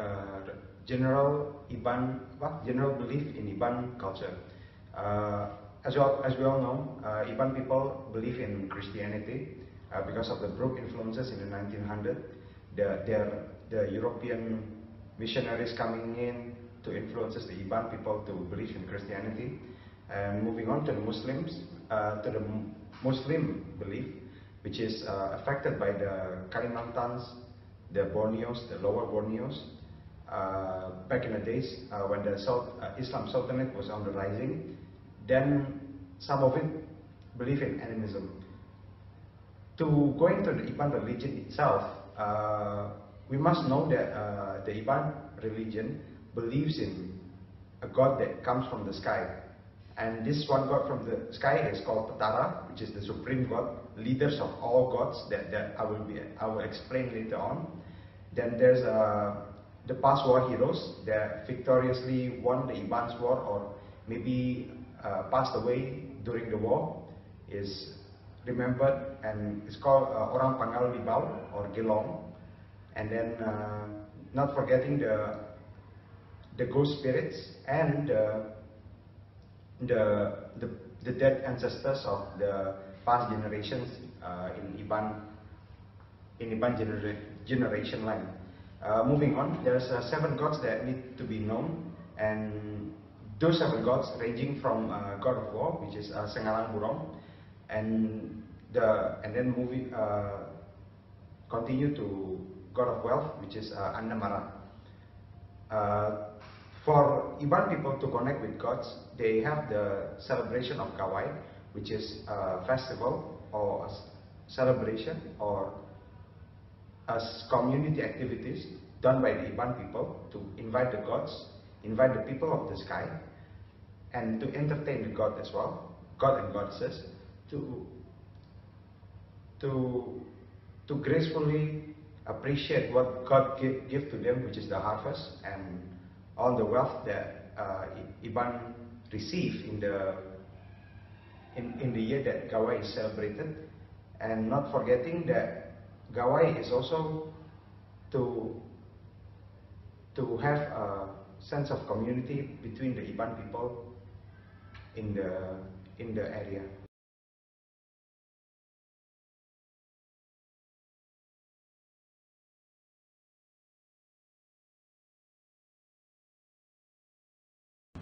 uh, general Iban, what? general belief in Iban culture. Uh, as, well, as we all know, uh, Iban people believe in Christianity uh, because of the Brooke influences in the 1900s. The, their, the European missionaries coming in to influences the Iban people to believe in Christianity. And moving on to the Muslims, uh, to the Muslim belief, which is affected by the Kalimantan, the Borneos, the lower Borneos. Uh, back in the days uh, when the South, uh, Islam Sultanate was on the rising, then some of it believe in animism. To go into the Iban religion itself, we must know that the Iban religion believes in a god that comes from the sky. And this one god from the sky is called Petara, which is the supreme god, leaders of all gods that, that I will be I will explain later on. Then there's uh, the past war heroes that victoriously won the Iban's war or maybe uh, passed away during the war is remembered and it's called uh, Orang Panggau Libau or Gelong. And then uh, not forgetting the the ghost spirits and the, the, the, the dead ancestors of the past generations uh, in Iban in Iban genera generation line. Uh, moving on, there's uh, seven gods that need to be known and those seven gods ranging from uh, God of War, which is uh, Sengalang Burong, and the and then moving uh, continue to God of Wealth, which is uh, Andamara. Uh, for Iban people to connect with gods, they have the celebration of Gawai, which is a festival or a celebration or as community activities done by the Iban people to invite the gods, invite the people of the sky, and to entertain the god as well, god and goddesses, to to to gracefully appreciate what God give, give to them, which is the harvest and all the wealth that uh, Iban receive in the in, in the year that Gawai is celebrated, and not forgetting that Gawai is also to to have a sense of community between the Iban people in the in the area.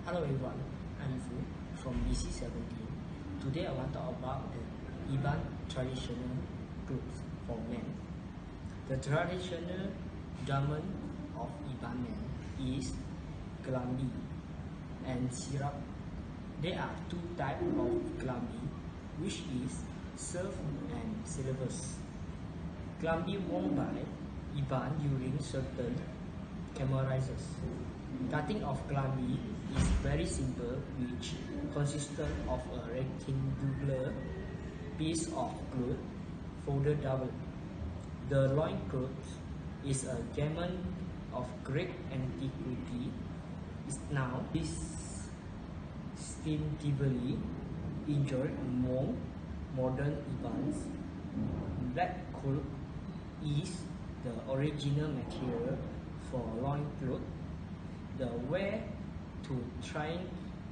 Hello everyone, I'm Fu from BC17. Today I want to talk about the Iban traditional clothes for men. The traditional garment of Iban men is Kelambi and Sirat. There are two types of Kelambi, which is serf and syllabus. Kelambi worn by Iban during certain camerizers. Cutting of Kelambi is very simple which consists of a rectangular piece of cloth folded double. The loin cloth is a garment of great antiquity. It's now distinctively enjoyed among modern Ibans. Black cloth is the original material for loin cloth. The way to try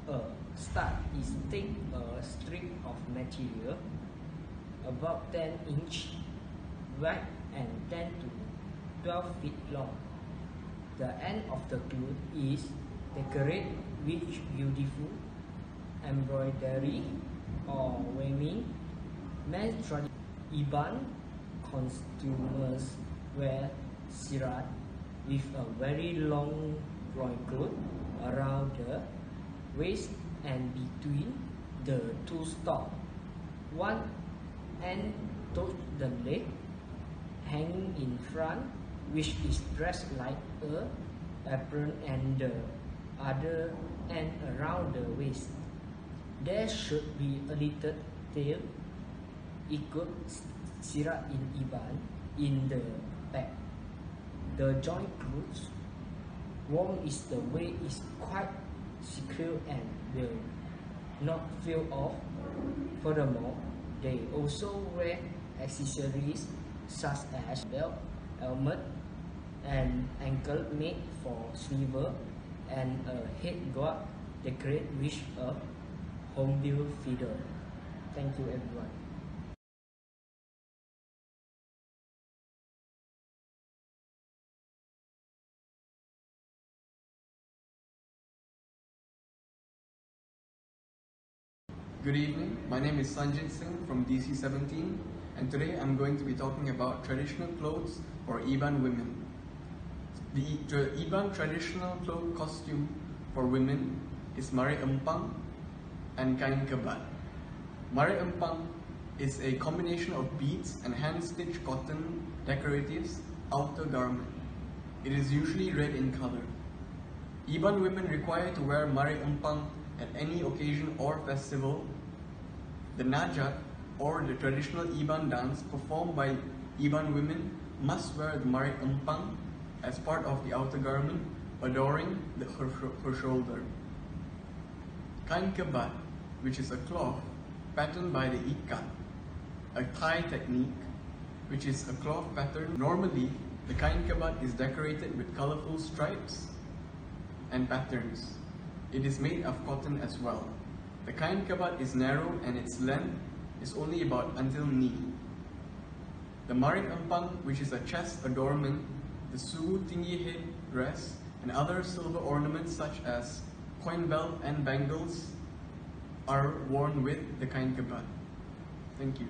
a start is take a strip of material about 10 inch wide and 10 to 12 feet long. The end of the cloth is decorated with beautiful embroidery or weaving. Men's Iban consumers wear sirat with a very long loincloth around the waist and between the two stalks. One end touch the leg, hanging in front, which is dressed like a apron and the other end around the waist. There should be a little tail, equal sirat in Iban, in the back. The joint clothes Warm is the way is quite secure and will not feel off. Furthermore, they also wear accessories such as belt, helmet, an ankle made for swivel, and a head guard decorated with a hornbill feather. Thank you everyone. Good evening, my name is Sanjit Singh from DC 17 and today I'm going to be talking about traditional clothes for Iban women. The, the Iban traditional cloth costume for women is Marik Empang and Kain Kebat. Marik Empang is a combination of beads and hand-stitched cotton decoratives outer garment. It is usually red in color. Iban women require to wear Marik Empang at any occasion or festival. The Ngajat or the traditional Iban dance performed by Iban women must wear the Marik Empang as part of the outer garment, adoring the, her, her shoulder. Kain Kebat, which is a cloth patterned by the Ikat, a tie technique, which is a cloth pattern. Normally, the Kain Kebat is decorated with colorful stripes and patterns. It is made of cotton as well. The Kain Kebat is narrow and its length is only about until knee. The Marik Empang, which is a chest adornment, the Sugu Tinggi head dress, and other silver ornaments such as coin belt and bangles are worn with the Kain Kebat. Thank you.